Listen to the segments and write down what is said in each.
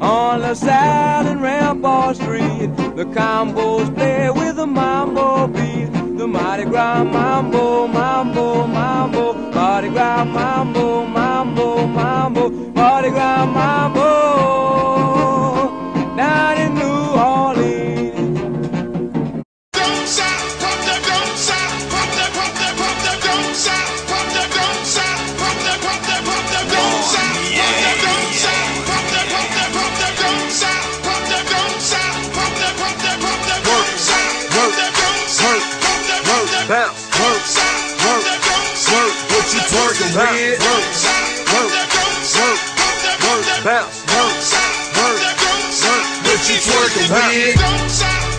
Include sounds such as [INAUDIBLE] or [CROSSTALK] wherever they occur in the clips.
on LaSalle and Rampart Street. The combos play with the mambo beat. The Mardi Gras mambo, mambo, mambo. Mardi Gras mambo, mambo, mambo. Mardi Gras mambo. she twerking, bitch.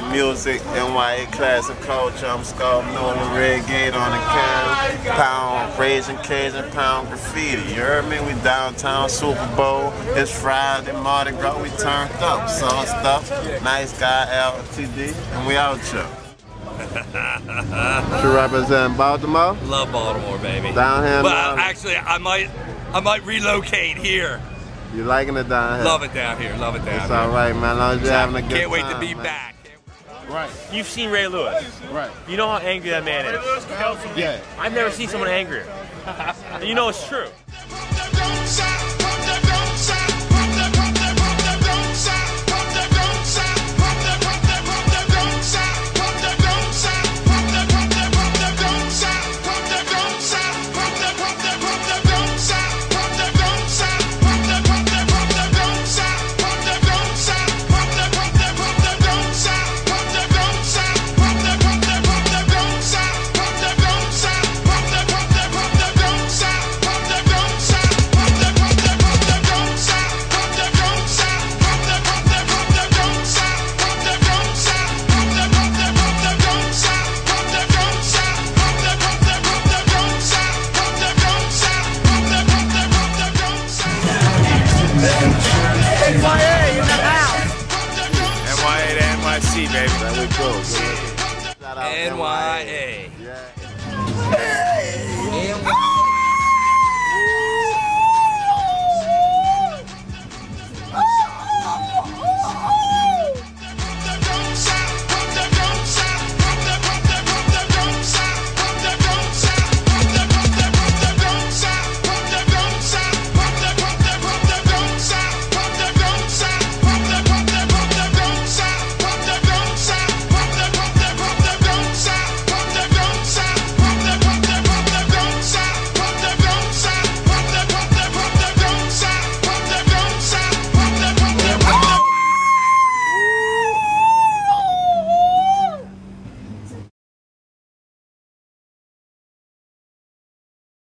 Music, NYA classic culture. I'm Scott Nolan, Red Gate on the cam, pound, raising Cajun, pound graffiti. You heard me? We downtown, Super Bowl. It's Friday, Mardi Gras. We turned up, some stuff. Nice guy, LTD, and we out here. represent Baltimore? Love Baltimore, baby. Down here. Well, actually, I might, I might relocate here. You liking it down here? Love it down here. Love it down it's here. It's all right, man. As long as you're having a good time. Can't wait to be man. back. Right. You've seen Ray Lewis. Right. You know how angry that man is. Yeah. I've never seen someone angrier. [LAUGHS] you know it's true. baby. There we NYA. NYA. Yeah.